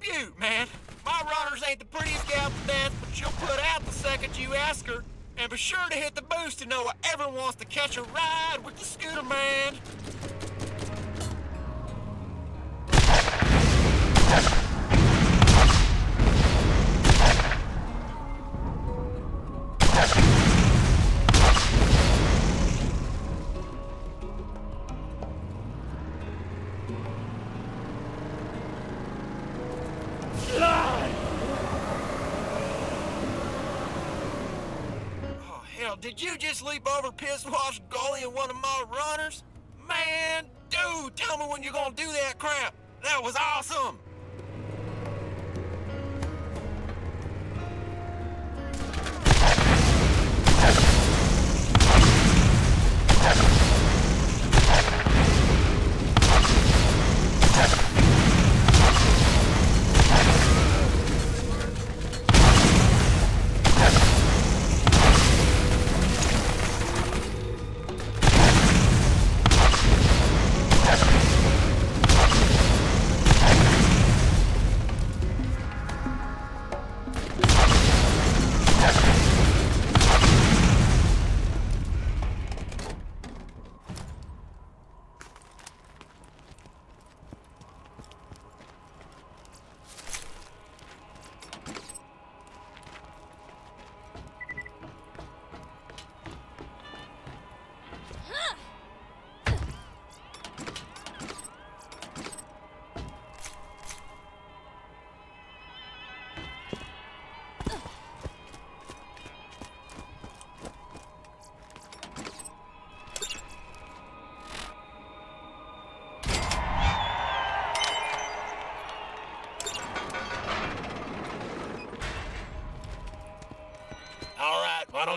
beaut, man. My runners ain't the prettiest gal to dance, but she'll put out the second you ask her. And be sure to hit the boost to know whoever wants to catch a ride with the scooter man. Piss wash gully in one of my runners? Man, dude, tell me when you're gonna do that crap. That was awesome.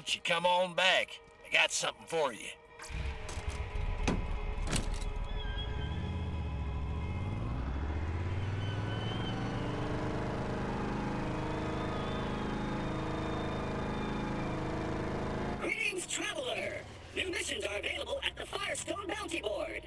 Don't you come on back? I got something for you. Greetings, traveler! New missions are available at the Fyrestone Bounty Board.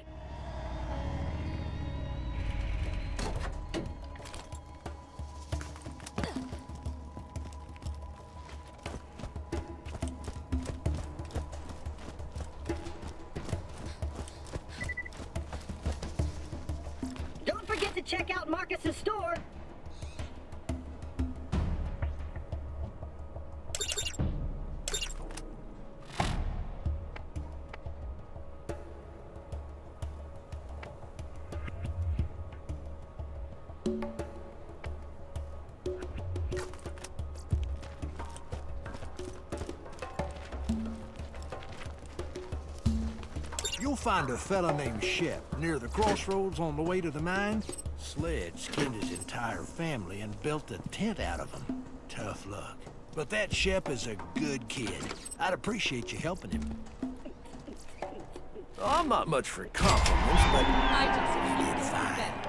Find a fella named Shep near the crossroads on the way to the mine. Sledge skinned his entire family and built a tent out of them. Tough luck. But that Shep is a good kid. I'd appreciate you helping him. I'm not much for compliments, but I just you did fine.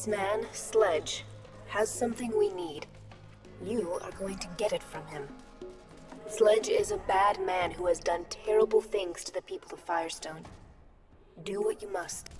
This man, Sledge, has something we need. You are going to get it from him. Sledge is a bad man who has done terrible things to the people of Fyrestone. Do what you must.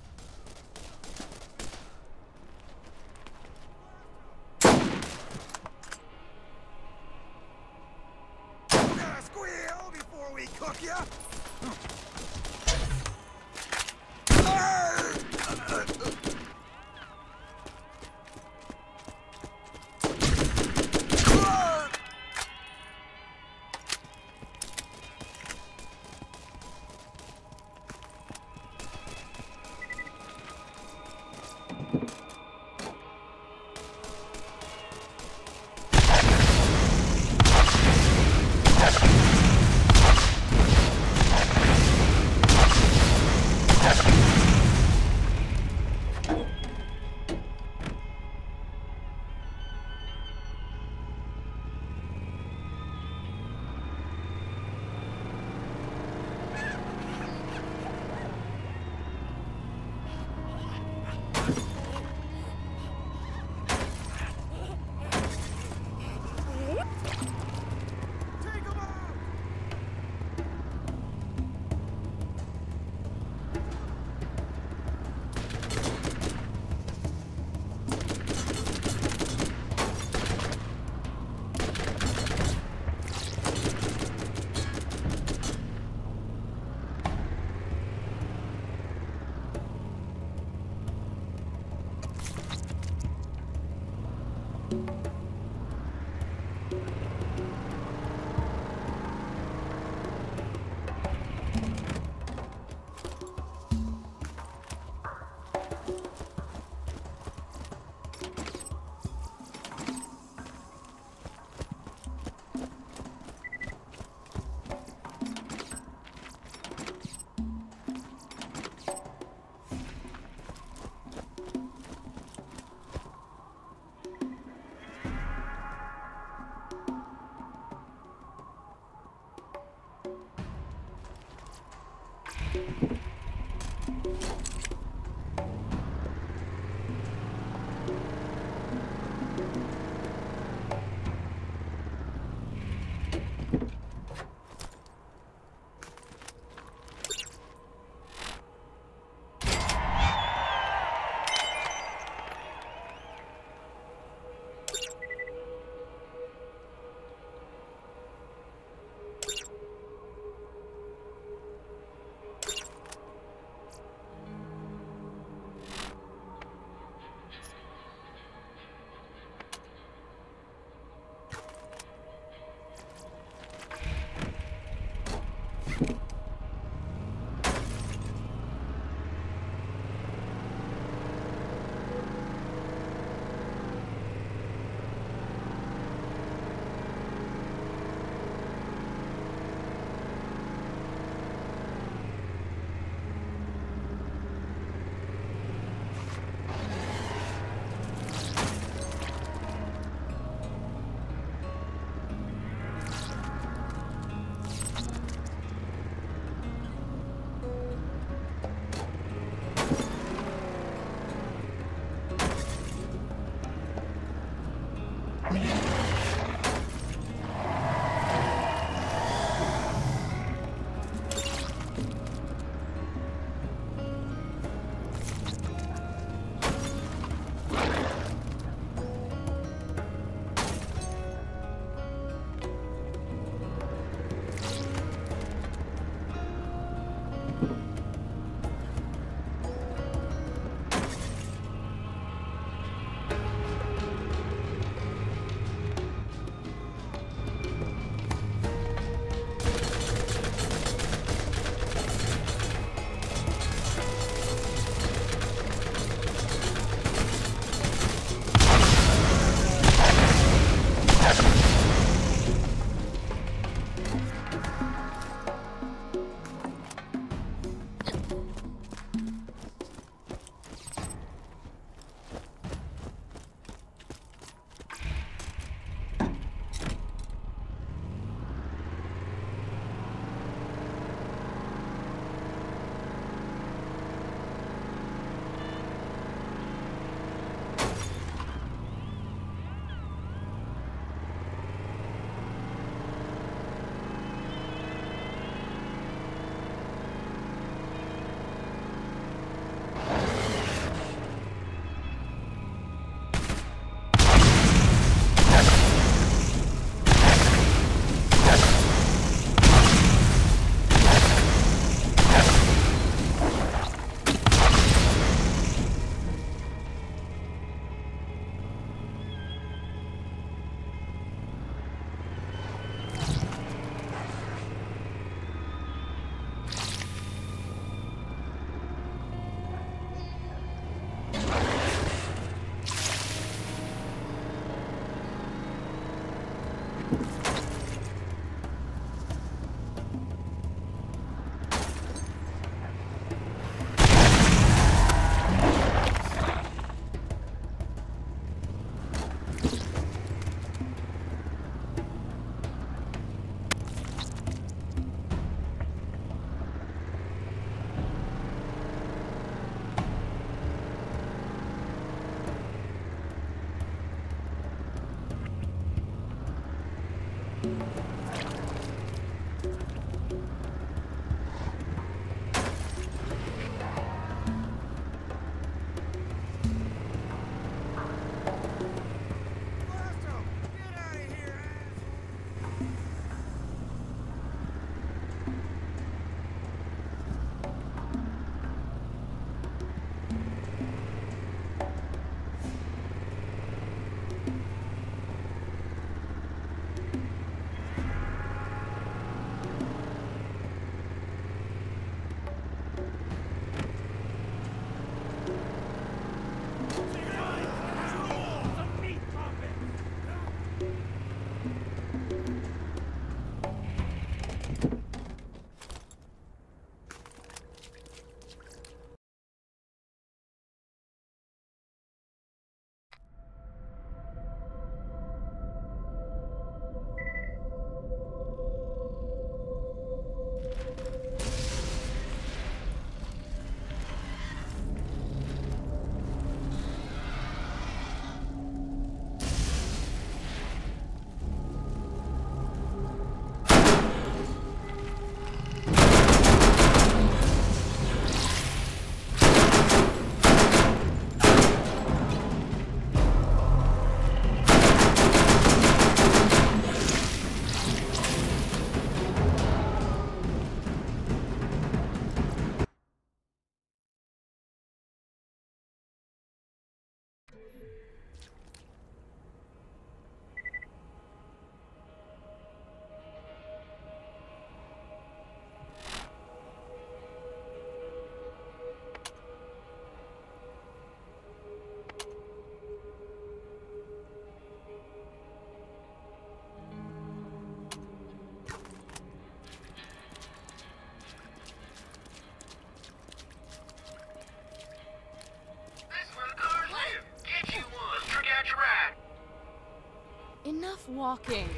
Enough walking.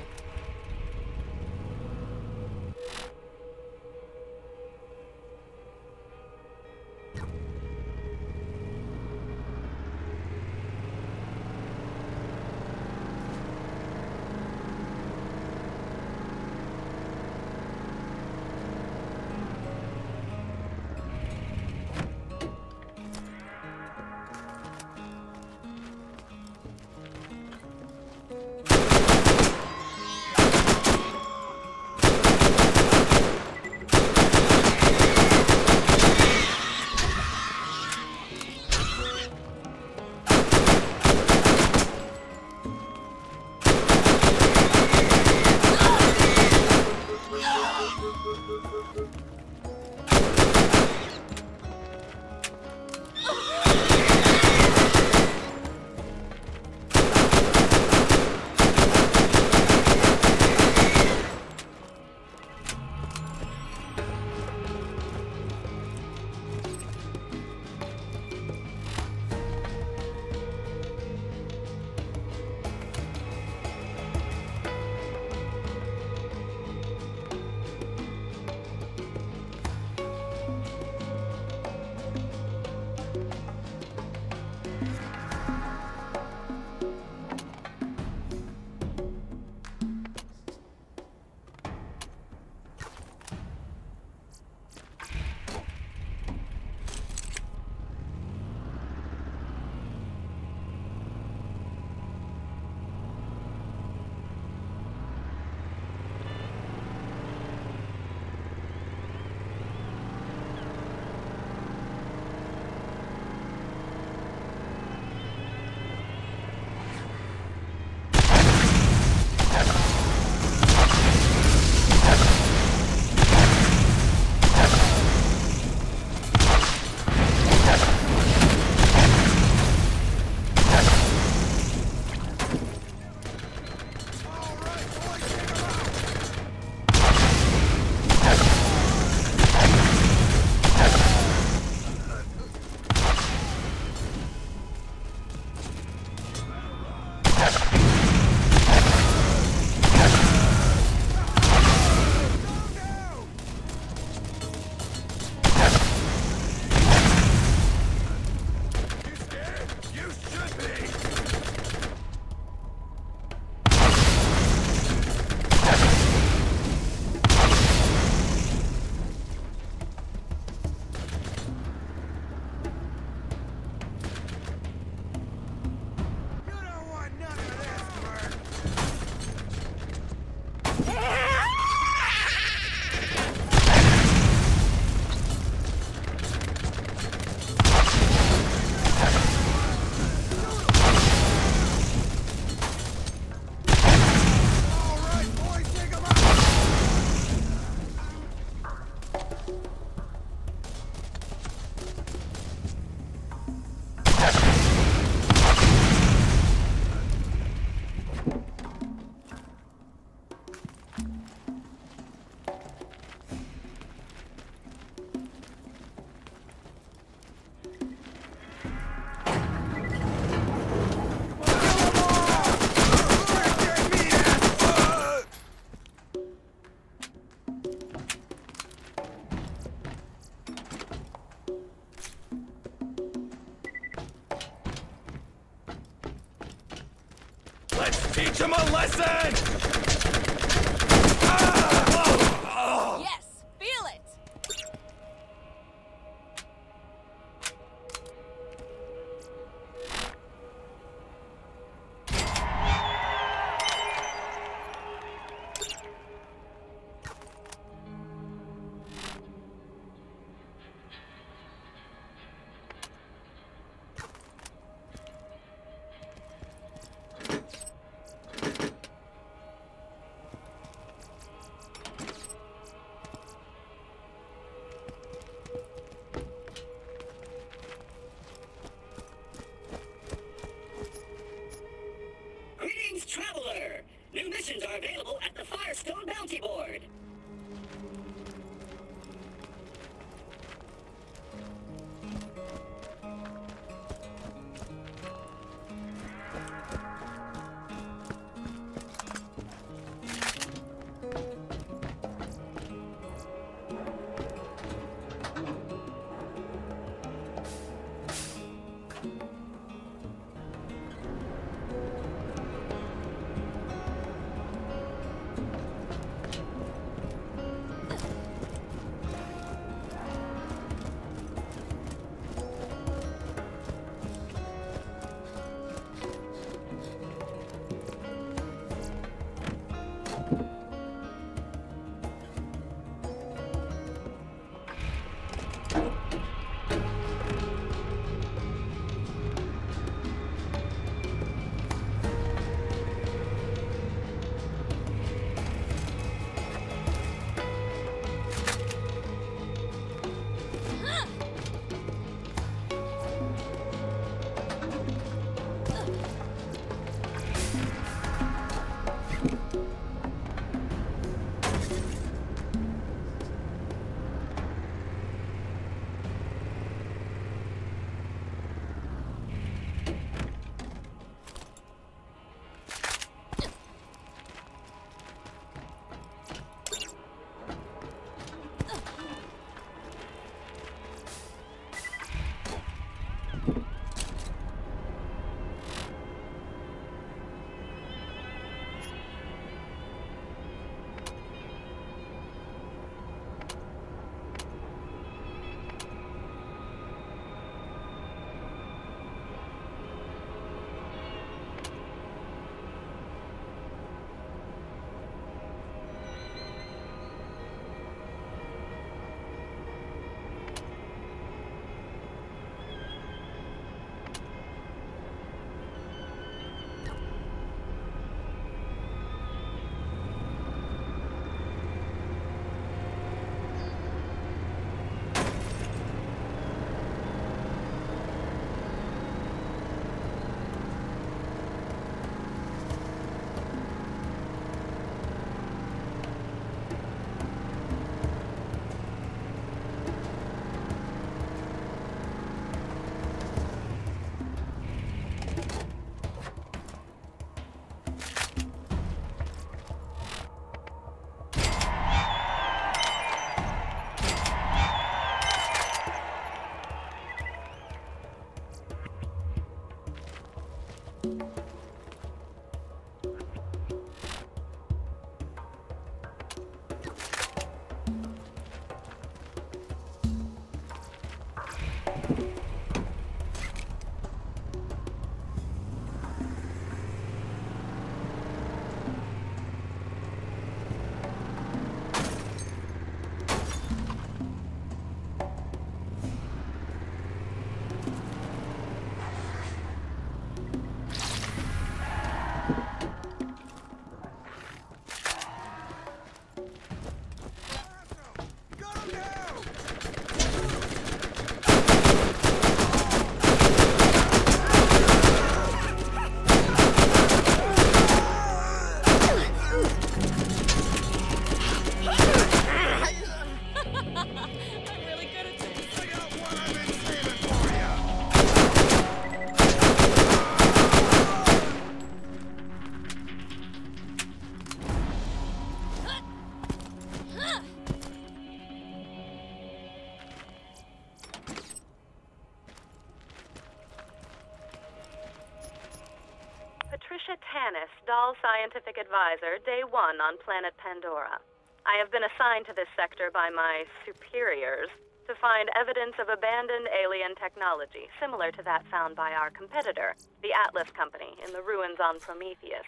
One on planet Pandora. I have been assigned to this sector by my superiors to find evidence of abandoned alien technology, similar to that found by our competitor, the Atlas Company, in the ruins on Promethea.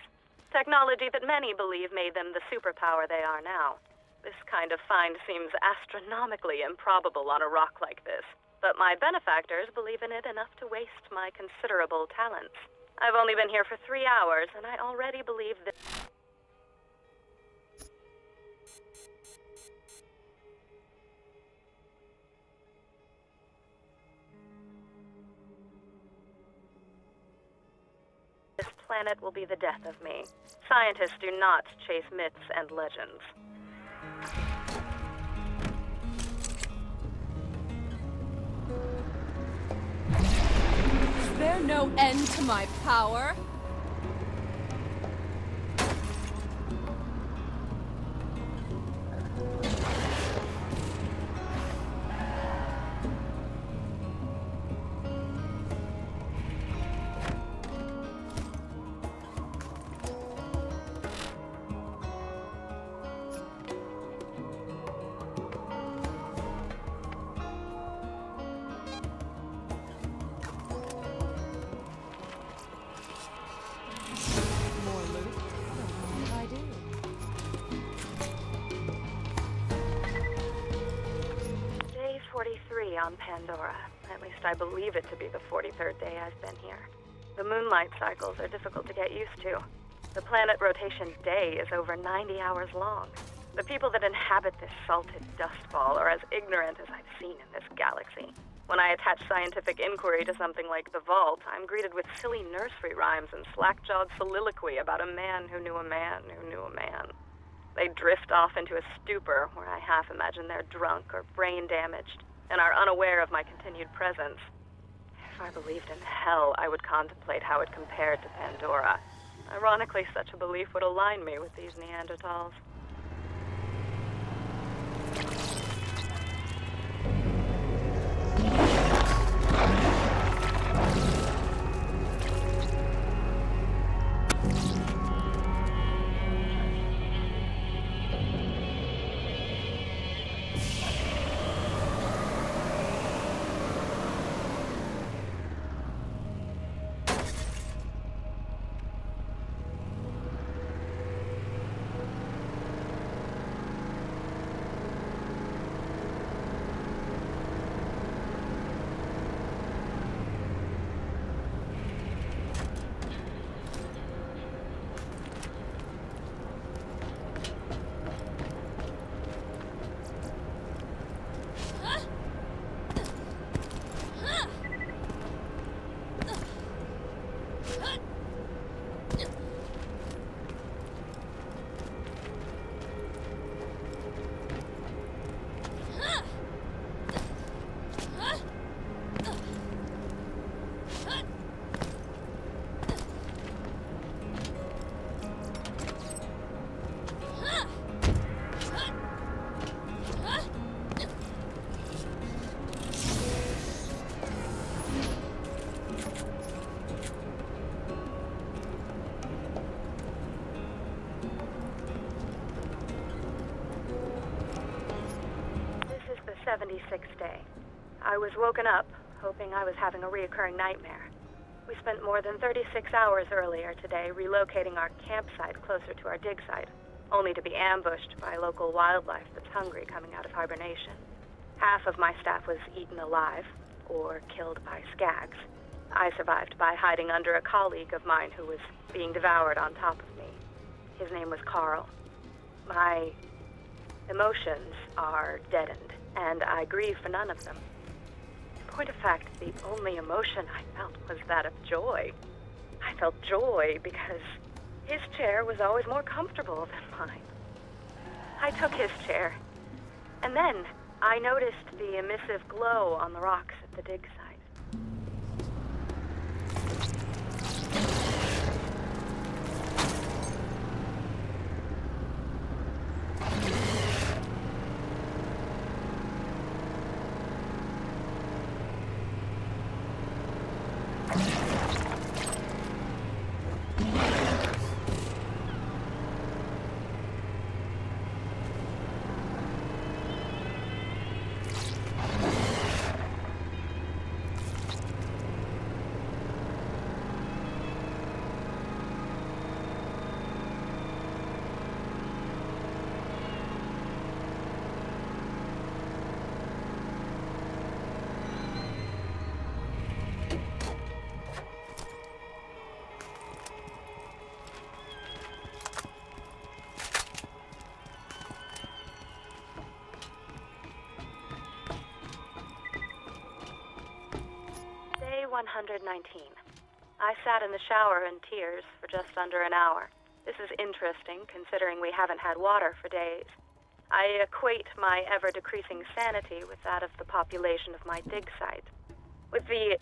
Technology that many believe made them the superpower they are now. This kind of find seems astronomically improbable on a rock like this, but my benefactors believe in it enough to waste my considerable talents. I've only been here for three hours, and I already believe that. Planet will be the death of me. Scientists do not chase myths and legends. Is there no end to my power? Believe it to be the 43rd day I've been here. The moonlight cycles are difficult to get used to. The planet rotation day is over 90 hours long. The people that inhabit this salted dust ball are as ignorant as I've seen in this galaxy. When I attach scientific inquiry to something like the vault, I'm greeted with silly nursery rhymes and slack-jawed soliloquy about a man who knew a man who knew a man. They drift off into a stupor where I half imagine they're drunk or brain damaged and are unaware of my continued presence. If I believed in hell, I would contemplate how it compared to Pandora. Ironically, such a belief would align me with these Neanderthals. I was woken up, hoping I was having a reoccurring nightmare. We spent more than 36 hours earlier today relocating our campsite closer to our dig site, only to be ambushed by local wildlife that's hungry coming out of hibernation. Half of my staff was eaten alive, or killed by skags. I survived by hiding under a colleague of mine who was being devoured on top of me. His name was Carl. My Emotions are deadened, and I grieve for none of them. In point of fact, the only emotion I felt was that of joy. I felt joy because his chair was always more comfortable than mine. I took his chair, and then I noticed the emissive glow on the rocks at the dig site. 119. I sat in the shower in tears for just under an hour. This is interesting considering we haven't had water for days. I equate my ever decreasing sanity with that of the population of my dig site. With the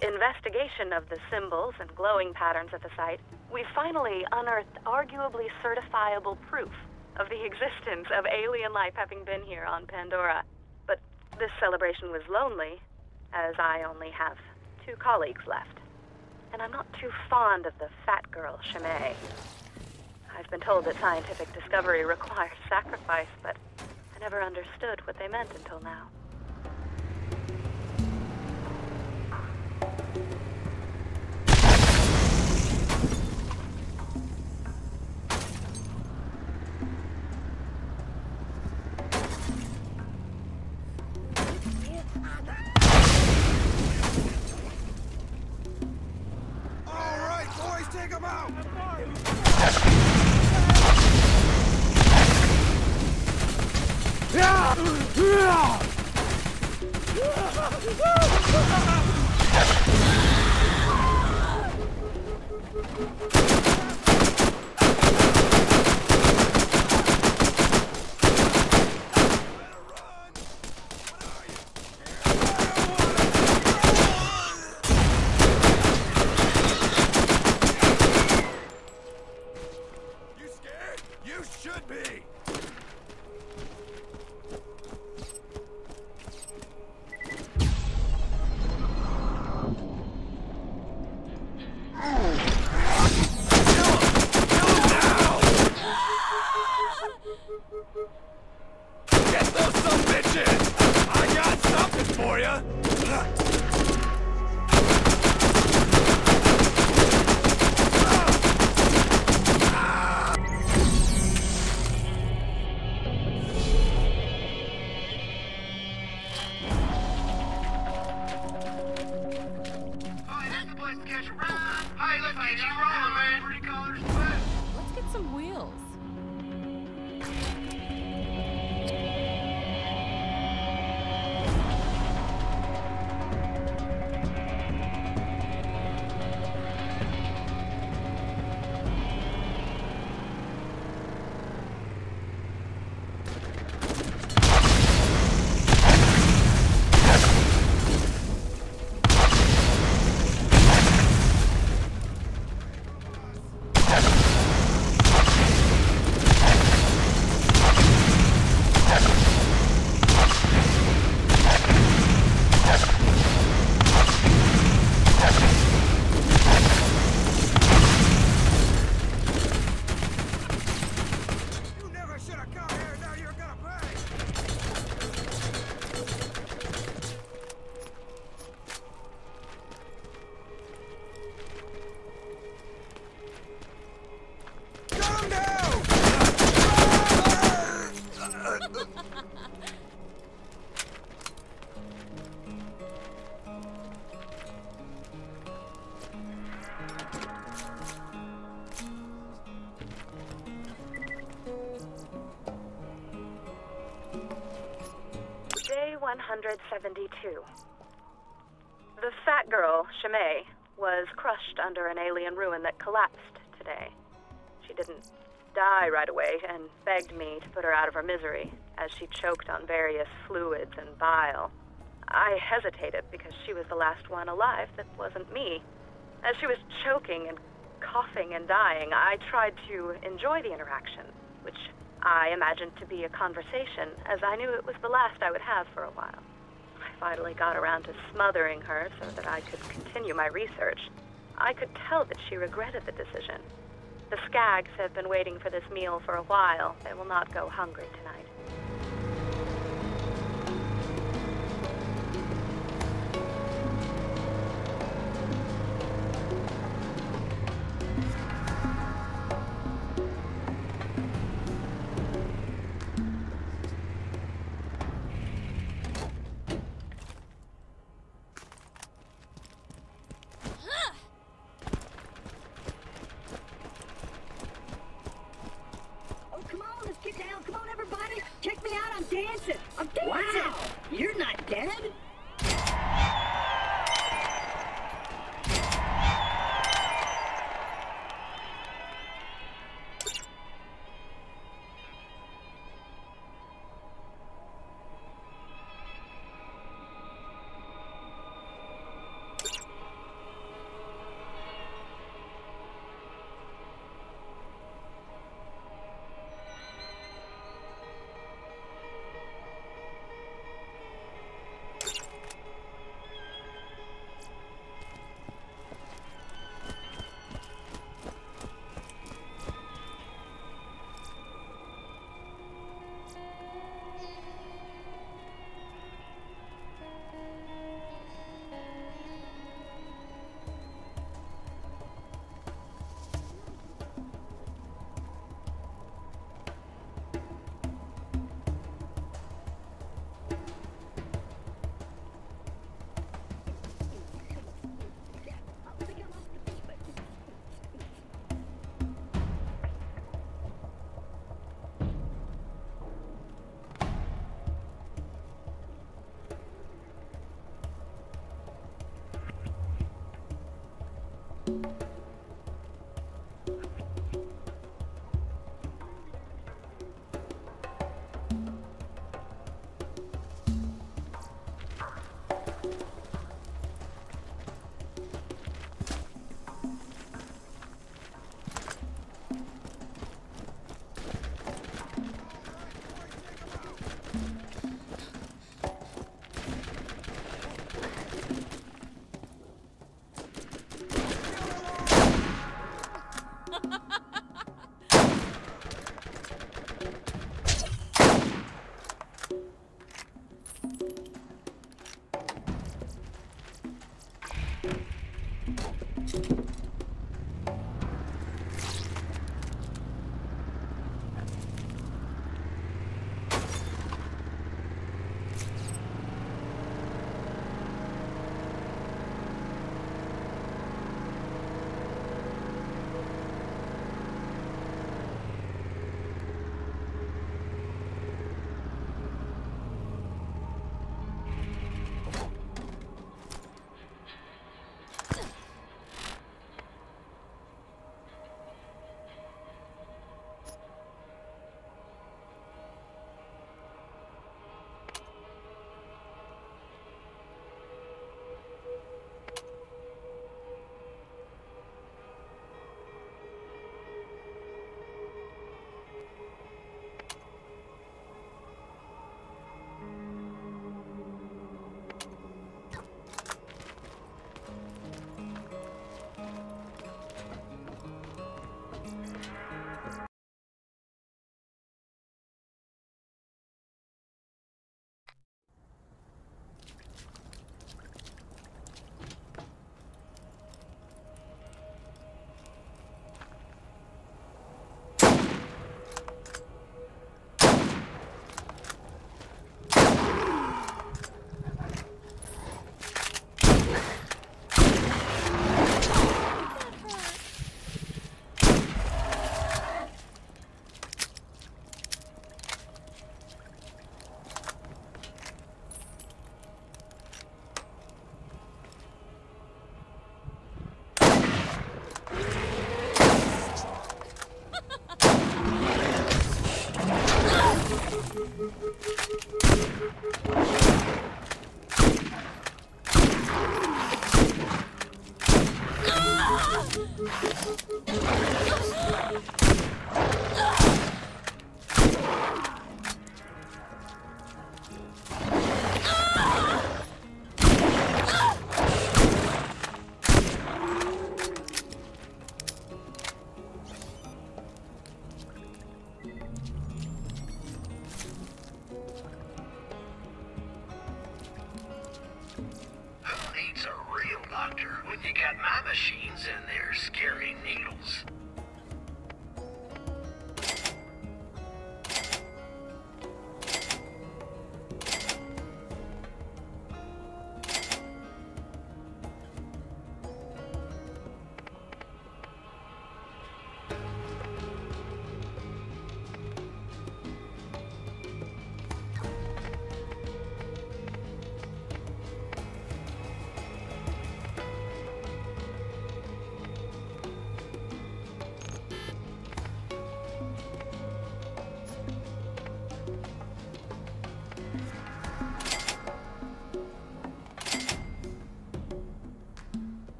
investigation of the symbols and glowing patterns at the site, we finally unearthed arguably certifiable proof of the existence of alien life having been here on Pandora. This celebration was lonely, as I only have two colleagues left. And I'm not too fond of the fat girl, Chimay. I've been told that scientific discovery requires sacrifice, but I never understood what they meant until now. Under an alien ruin that collapsed today. She didn't die right away and begged me to put her out of her misery as she choked on various fluids and bile. I hesitated because she was the last one alive that wasn't me. As she was choking and coughing and dying, I tried to enjoy the interaction, which I imagined to be a conversation, as I knew it was the last I would have for a while. I finally got around to smothering her so that I could continue my research. I could tell that she regretted the decision. The Skags have been waiting for this meal for a while. They will not go hungry tonight.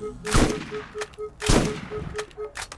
Thank you.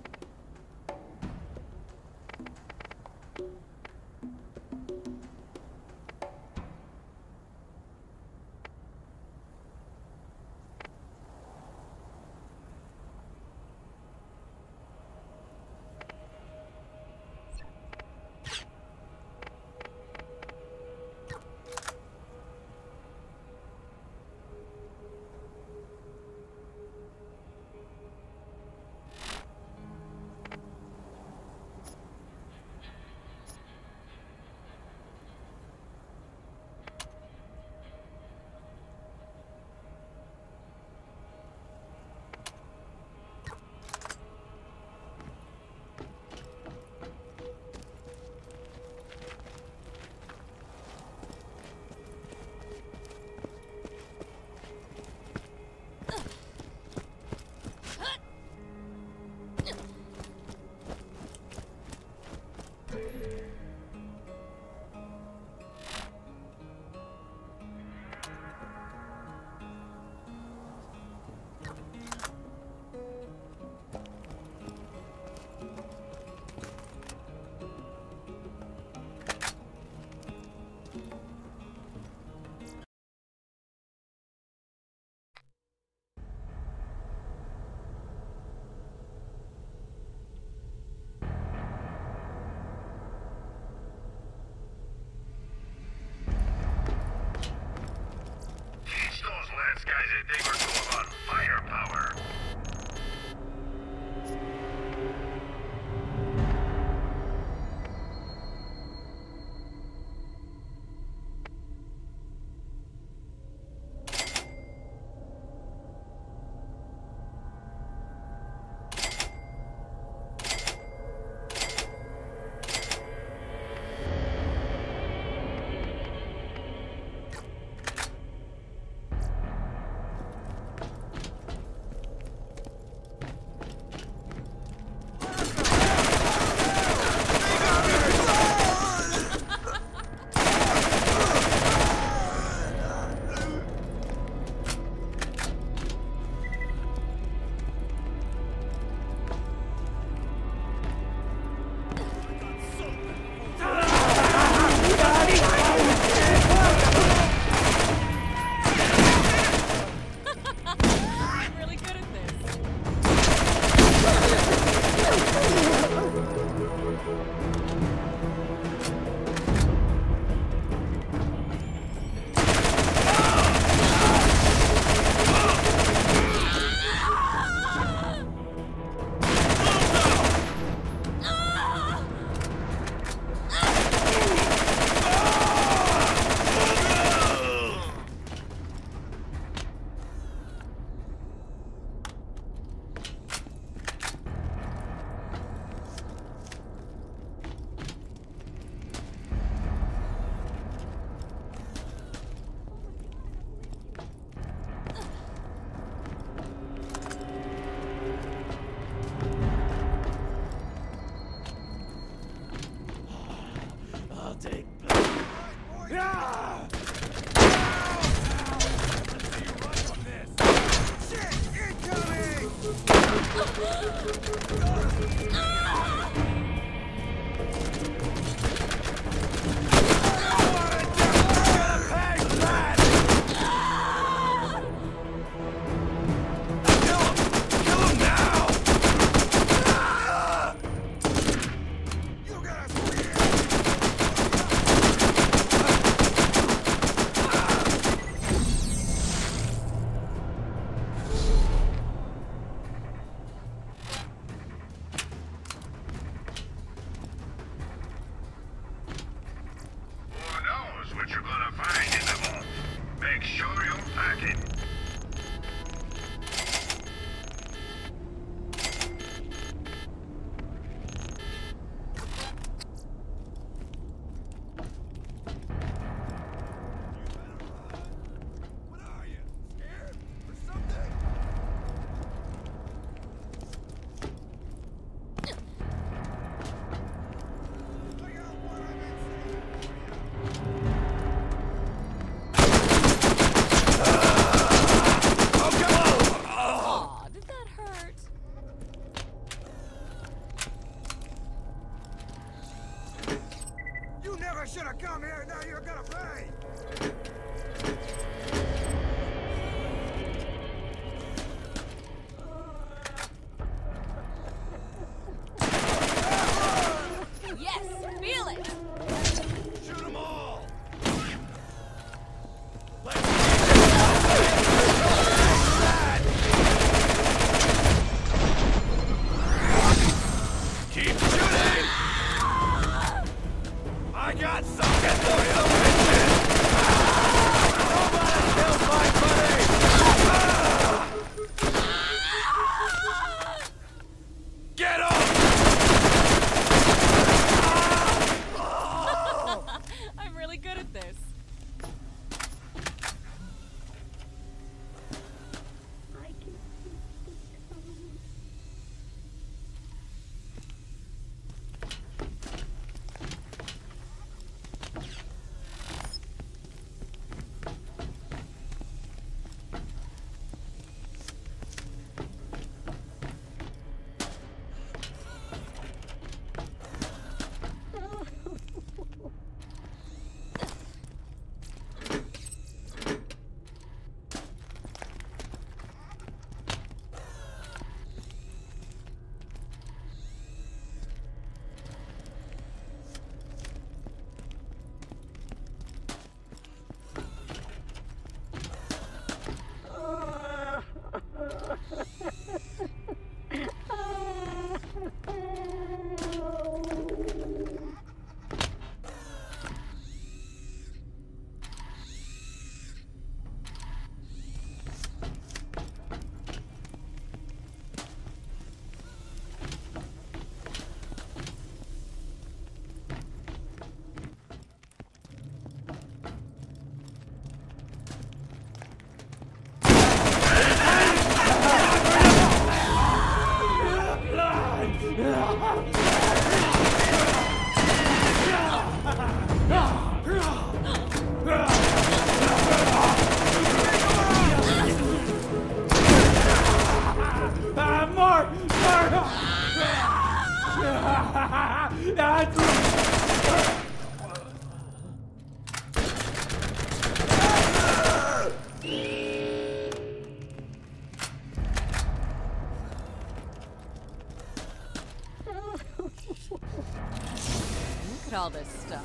all this stuff.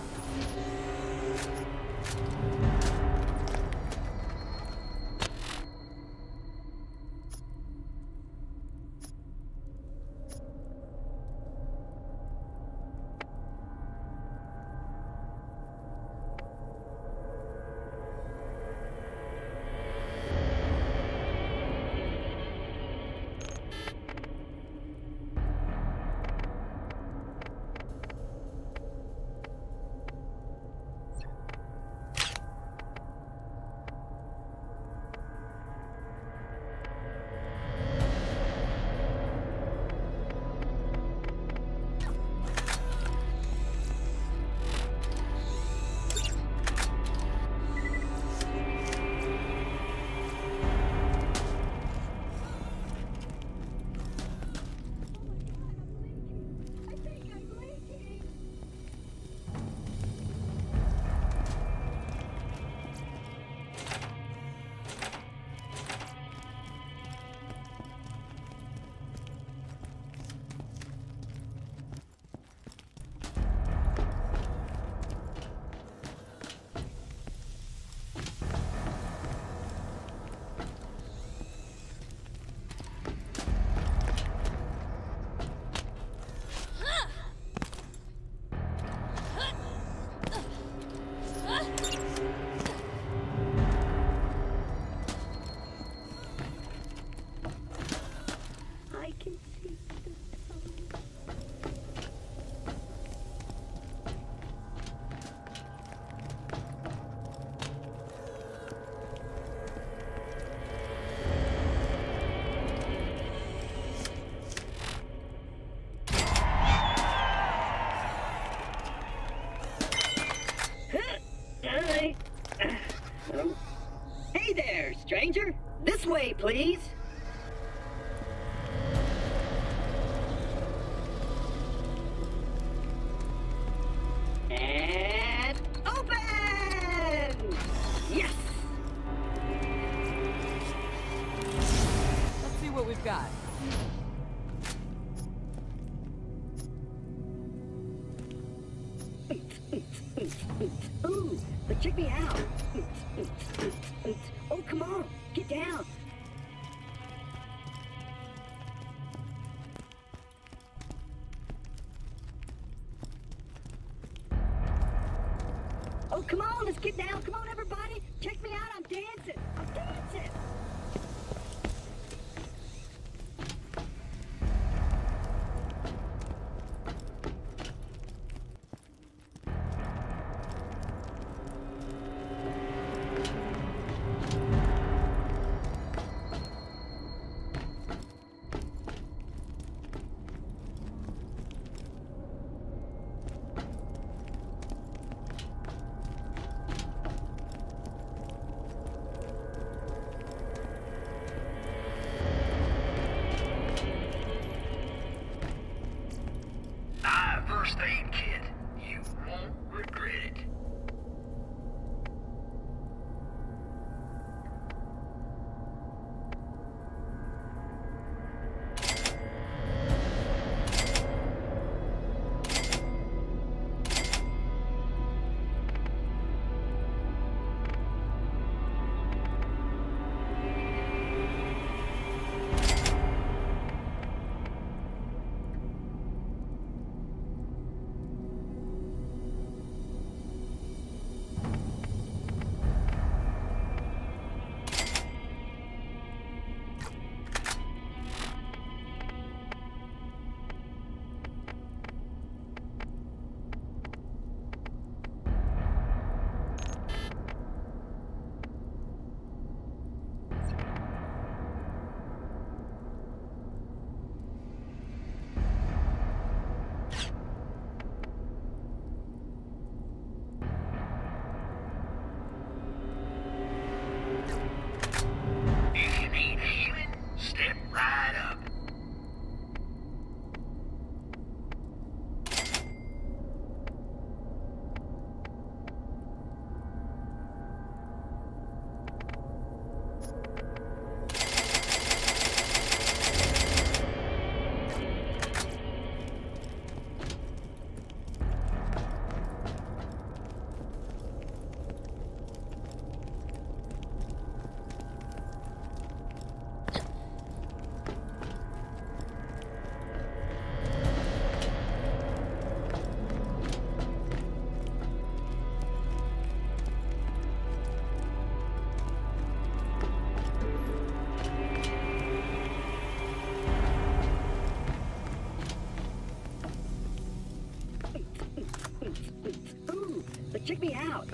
Please. Me out.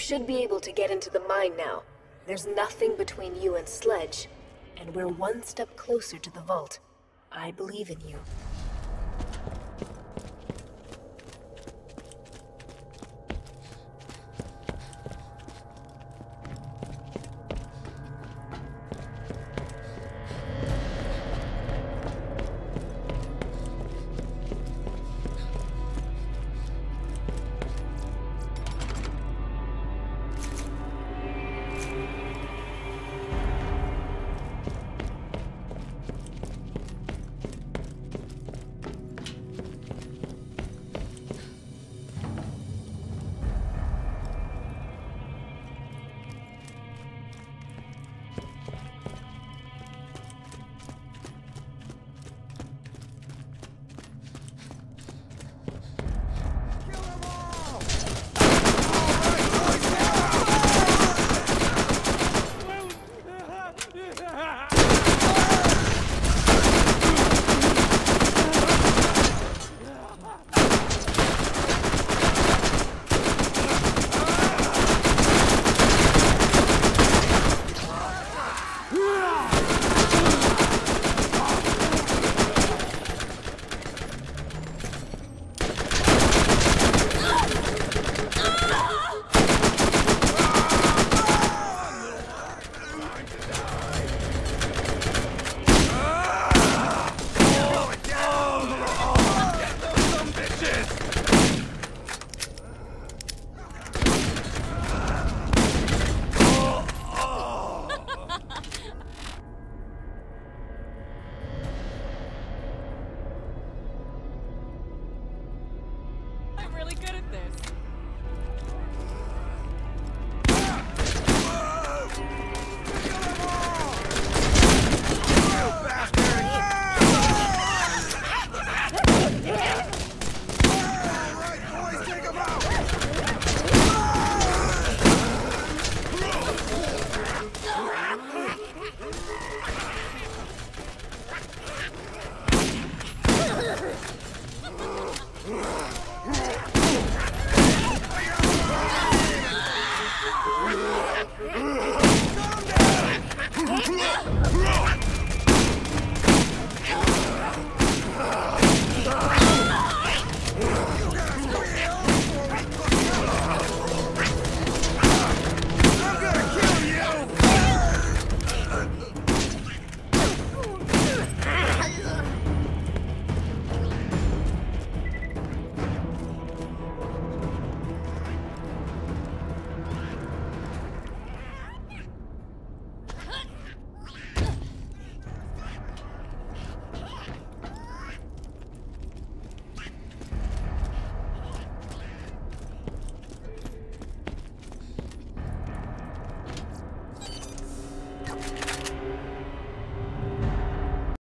Should be able to get into the mine now. There's nothing between you and Sledge, and we're one step closer to the vault. I believe in you.